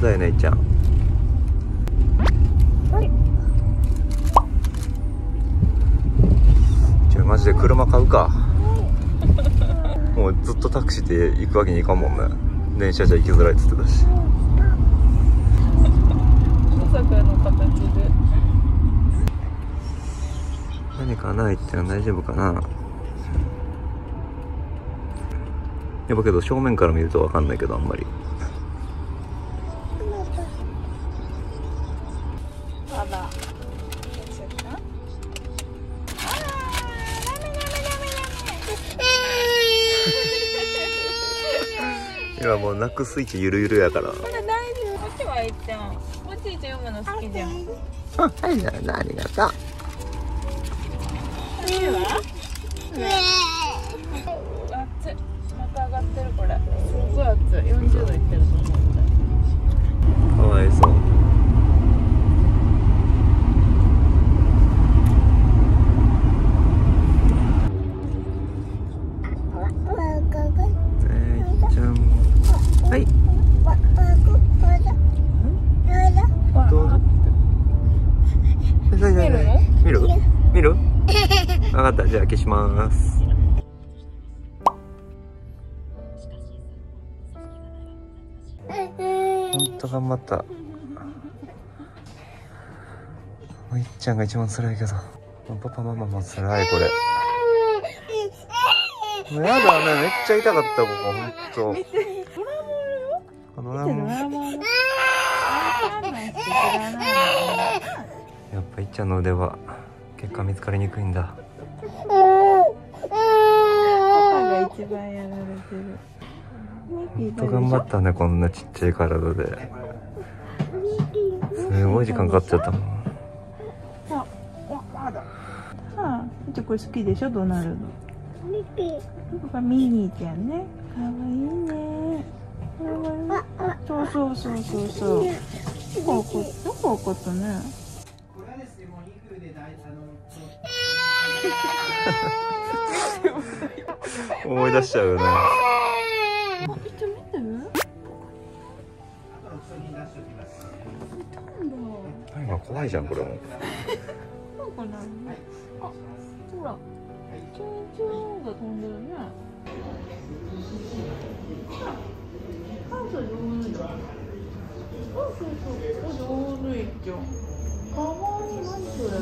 食べたいねちゃん。じゃあマジで車買うか。もうずっとタクシーで行くわけにいかんもんね。電車じゃ行きづらいっつってたし。まさかの形で。何かないってのは大丈夫かな。やっぱけど正面から見ると分かんないけどあんまり今もう泣くスイッチゆるゆるやから。まだ大丈夫こっちはいっちゃんこっちいちゃん読むの好きじゃん。あはいじゃあありがとう。次は？熱いまた上がってるこれ。すごい熱い。40度いってると思うかわいそうえー、いっちゃんはいどうぞ見るの見る見る分かったじゃあ消します。ほんと頑張った。もういっちゃんが一番辛いけど。パパママも辛いこれ。やだね。めっちゃ痛かったここやっぱいっちゃんの腕は結果見つかりにくいんだ一番やられてる頑張ったねこんなちっちゃい体ですごい時間かかっちゃったもんあ、まだ。あ、じゃこれ好きでしょドナルド。ここがミニーちゃんね。かわいいね。そうそうそうそうそう。よくわかった。よくわかったね。思い出しちゃうよねあ、見て見て。なんだ。今怖いじゃんこれもなんかなあ、ほら。チューチューが飛んでるね。あ、そう上手だ。そうそうそう。上手いじゃん。かわいい。何それ。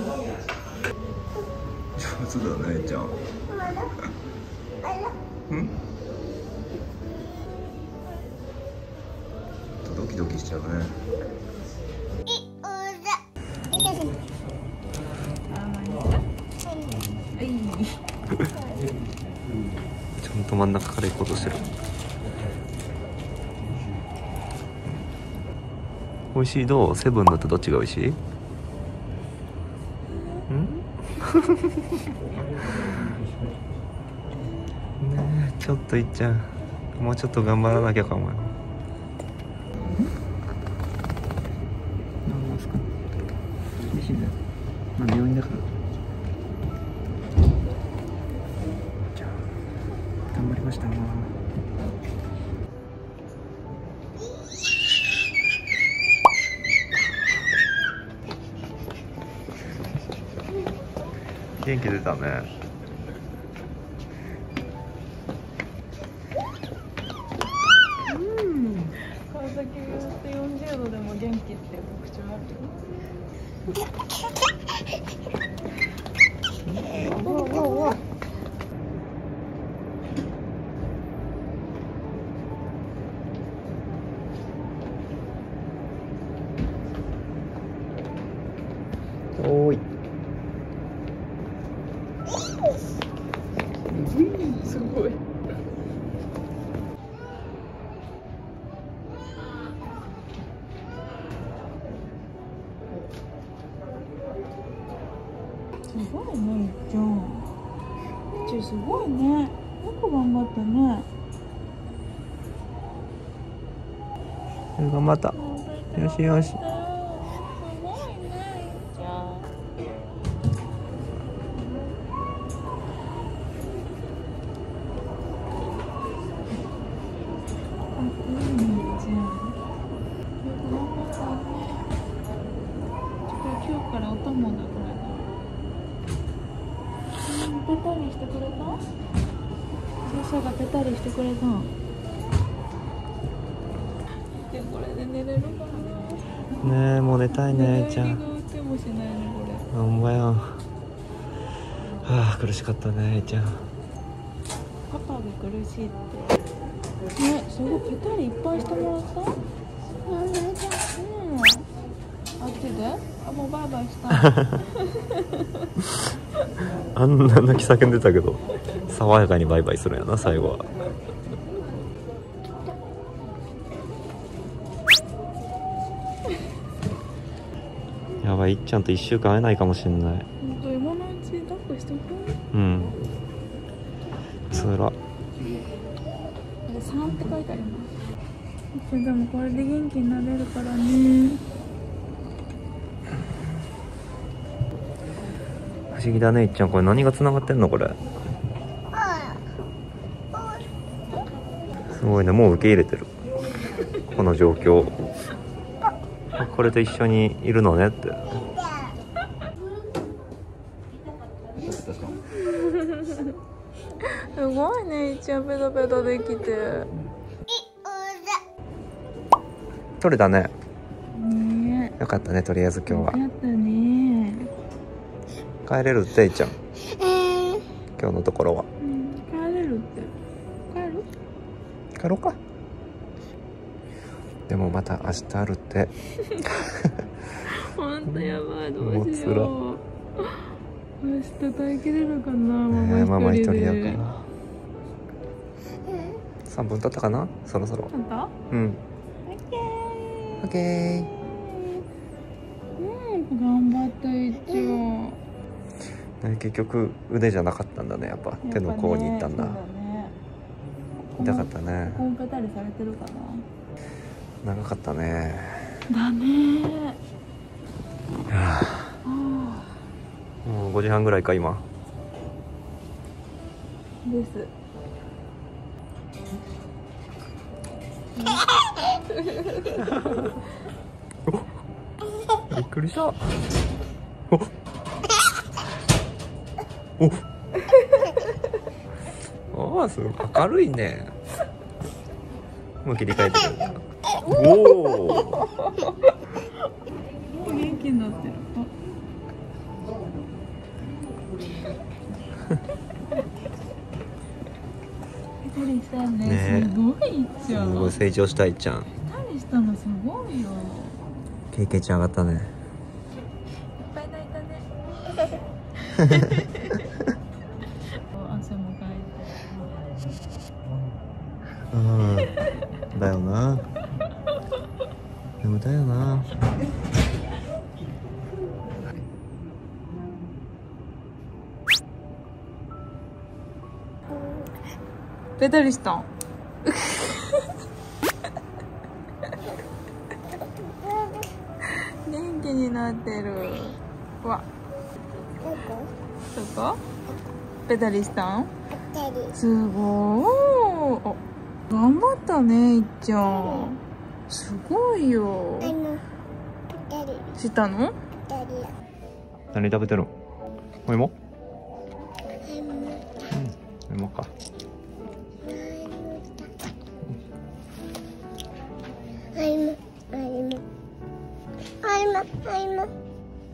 上手だねちゃんうん？ドキドキしちゃうね。ちゃんと真ん中から行こうとしてる。美味しい？どう？セブンだとどっちが美味しい？ん？ちょっといっちゃんもうちょっと頑張らなきゃかもよ何ですか？厳しいねまあ病院だから。じゃあ頑張りました。元気出たね特ごいねいっちゃんいっちすごいね。よく頑張ったね。頑張った。よしよし。すごいねいいね。いね今日からお供だからねペタリしてくれた？シャシャがペタリしてくれたでこれで寝れるかな？ねえもう寝たいねちゃん。寝てもしないねこれ。ほんまやんはあ苦しかったねちゃん。パパが苦しいって。ねすごいペタリいっぱいしてもらった。うん。あっちで？あもうバイバイした。あんな泣き叫んでたけど爽やかにバイバイするんやな最後は。やばいいっちゃんと1週間会えないかもしんない。本当今のうち抱っこしてく？うん。つら。あれ3って書いてあります。でもこれで元気になれるからね不思議だねいっちゃん。これ何がつながってんのこれ？すごいねもう受け入れてる。この状況。これと一緒にいるのねって。すごいね一応ペタペタできて。取れたね。ね。よかったねとりあえずえ今日は帰れるっていっちゃん。今日のところは。うん帰れるって。帰る？帰ろうか。でもまた明日あるって。本当やばいどもうしよう。明日耐えきれるかなねえママ一人で。やから。3分経ったかな？そろそろ。あんた？うん。オッケー。オッケー結局腕じゃなかったんだねやっぱ手の甲に行ったんだ。ね。痛かったね。長かったね。なだね。はあ。あ。もう5時半ぐらいか今。あです。びっくりしたお。お ああすごい。明るいね。もう切り替えてるおお元気になってるね。ねすごいじゃん。すごい成長したいっちゃん。ペタリしたのすごいよ。経験値上がったね。いっぱい泣いたねうん。だよな。眠たいよな。てペタリしたん元気になってる。わ。どこ？ペタリしたんすごーい。あ頑張ったねいっちゃん。すごいよ。したの？何食べてるの？お芋お芋か。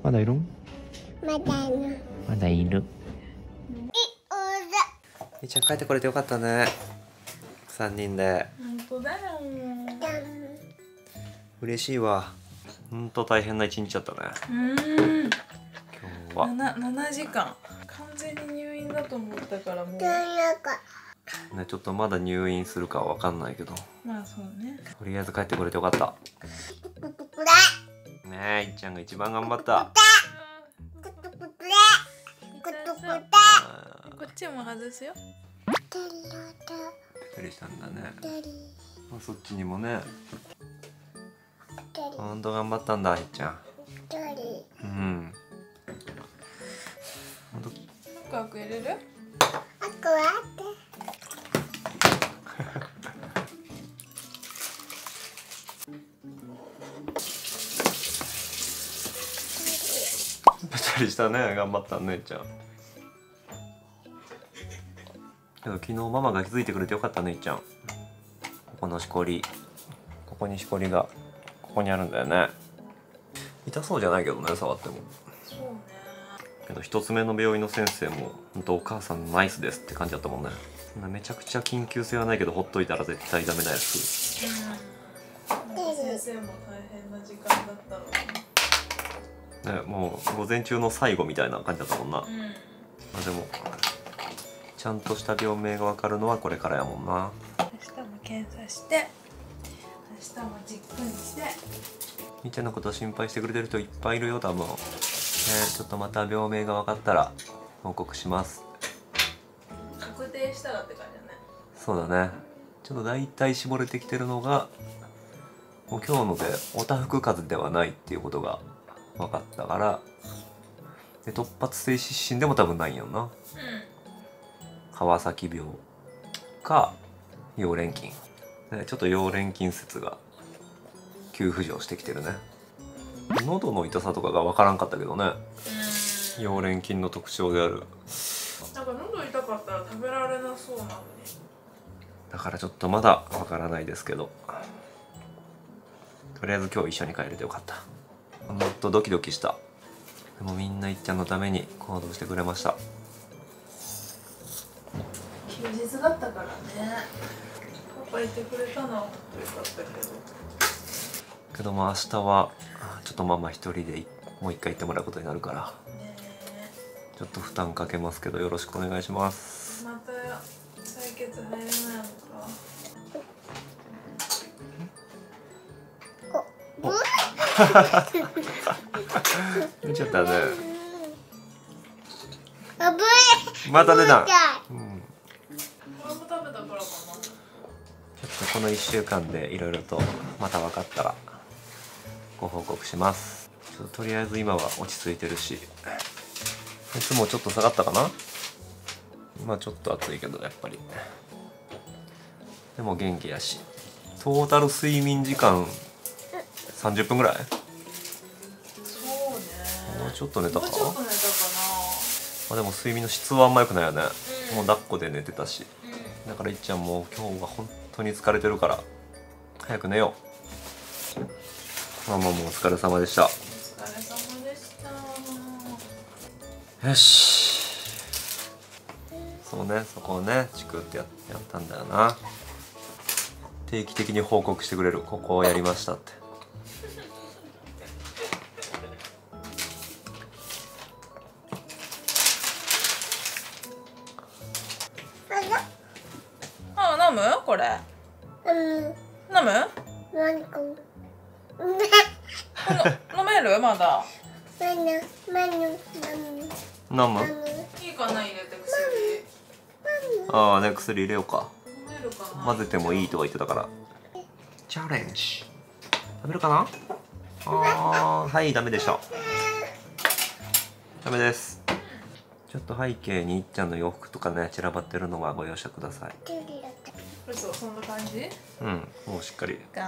まだいるん？まだいる。みーちゃん帰ってこれてよかったね3人で。本当だよ。嬉しいわ。ほんと大変な一日だったね。うん。今日は。7, 7時間。完全に入院だと思ったからもう。ねちょっとまだ入院するかは分かんないけど。まあそうね。とりあえず帰ってこれてよかった。ねえいっちゃんが一番頑張った。あこっちも外すよーびっくりしたんだね。あそっちにもね。ほんと頑張ったんだいっちゃん。うん。ほんと深く入れる？ペか りしたね。頑張った姉ちゃんけど昨日ママが気づいてくれてよかった姉ちゃん。ここのしこり。ここにしこりがここにあるんだよね。痛そうじゃないけどね触っても。そうね。けど一つ目の病院の先生も本当お母さんナイスですって感じだったもんね。めちゃくちゃ緊急性はないけどほっといたら絶対ダメなやつ。先生も大変な時間だったろうねもう午前中の最後みたいな感じだったもんな、まうん。あでもちゃんとした病名が分かるのはこれからやもんな。明日も検査して明日もじっくりして。みーちゃんのことを心配してくれてる人いっぱいいるよ多分。ねちょっとまた病名が分かったら報告します。確定したらって感じだね。そうだね。ちょっと大体絞れてきてるのがもう今日のでおたふく風邪ではないっていうことが分かったからで突発性湿疹でも多分ないんやん。な川崎病か溶連菌。ねちょっと溶連菌説が急浮上してきてるね。喉の痛さとかが分からんかったけどね。うん。溶連菌の特徴である。なんか喉痛かったら食べられなそうなのに。だからちょっとまだ分からないですけど。とりあえず今日一緒に帰れてよかった。もっとドキドキした。でもみんないっちゃんのために行動してくれました休日だったからね。パパいてくれたのよかったけど。けども明日はちょっとママ一人でもう一回行ってもらうことになるから。ねちょっと負担かけますけどよろしくお願いします。えまた採血入れないのか出ちゃったねあぶまた出た、いうん、食べたからかなちょっとこの1週間でいろいろとまた分かったらご報告します。ちょっととりあえず今は落ち着いてるし。熱もちょっと下がったかな？今ちょっと暑いけどやっぱり。でも元気やし。トータル睡眠時間30分ぐらい？そうね。もうちょっと寝たかもうちょっと寝たかまあ、でも睡眠の質はあんま良くないよね、うん。もう抱っこで寝てたし。なだからいっちゃんもう今日は本当に疲れてるから早く寝よう。ママもお疲れ様でした。お疲れ様でした。よし。そうねそこをねチクってややったんだよな。定期的に報告してくれる。ここをやりましたって飲む？何か。うん飲める？まだ？マヌマヌマヌ飲む。いいかな入れて薬。ああね薬入れようか。飲めるかな？混ぜてもいいとか言ってたから。チャレンジ。食べるかな？あーはいダメでした。ダメです。ちょっと背景にいっちゃんの洋服とかね散らばってるのはご容赦くださいキュウリだった嘘そんな感じ？うんもうしっかり。ガ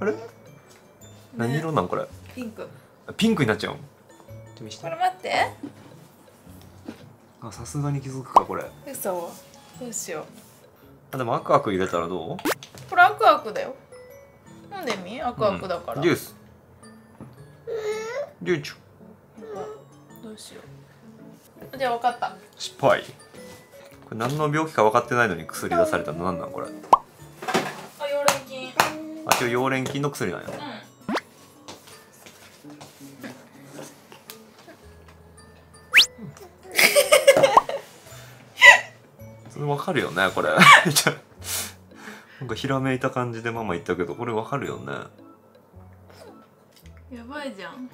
あれ？何色なんこれ？ピンク。あピンクになっちゃうこれ待って。あさすがに気づくかこれ。嘘。どうしよう。あでもアクアク入れたらどう？これアクアクだよ。飲んでみ？アクアクだから、うん。ジュース。ジューチュどうしよう。じゃあ分かった。失敗これ何の病気か分かってないのに薬出されたの何なんこれ？あ溶連菌。あ今日溶連菌の薬なんやうん。それ分かるよねこれ。なんかひらめいた感じでママ言ったけどこれ分かるよね。やばいじゃん。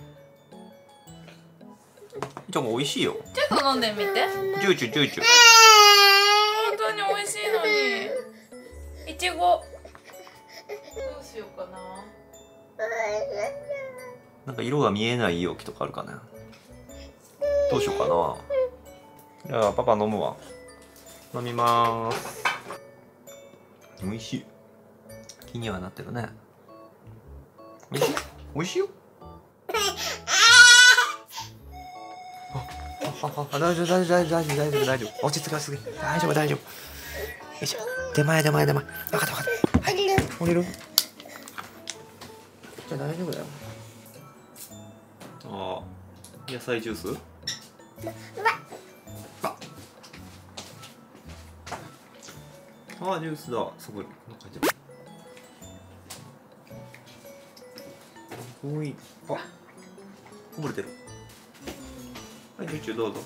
じゃあもう美味しいよ。ちょっと飲んでみて。ジューチュジューチュ本当に美味しいのに。いちごどうしようかな。なんか色が見えない容器とかあるかね。どうしようかな。じゃあパパ飲むわ。飲みまーす。美味しい。気にはなってるね。美味しい？美味しいよ あ大丈夫大丈夫大丈夫大丈夫大丈夫落ち着かすぎ大丈夫大丈夫。よいしょ。手前手前手前。分かった分かった。はい。降りる。じゃあ大丈夫だよ。ああ野菜ジュース？あ。あジュースだ。そこに。こんな感じおい。あ。こぼれてるはいチューチューどうぞ。よ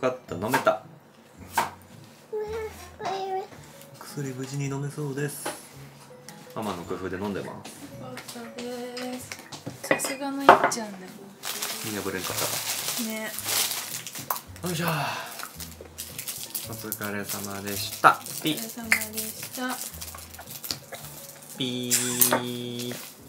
かった飲めた。薬無事に飲めそうです。ママの工夫で飲んでます。さすがのいっちゃんだよ。見破れんかったね。よいしょ。お疲れ様でした。ピお疲れ様でした。ピー